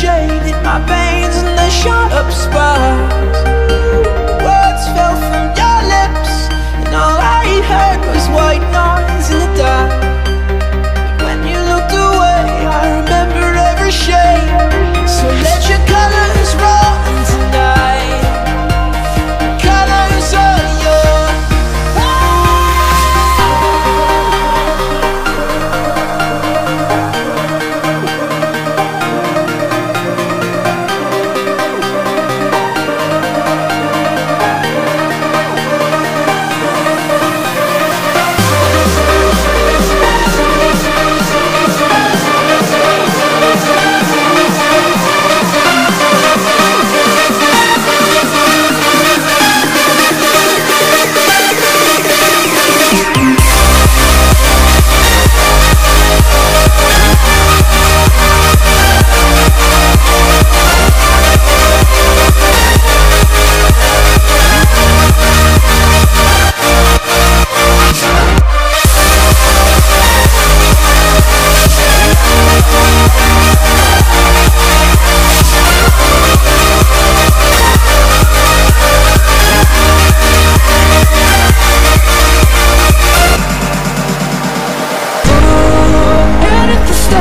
shaded my veins.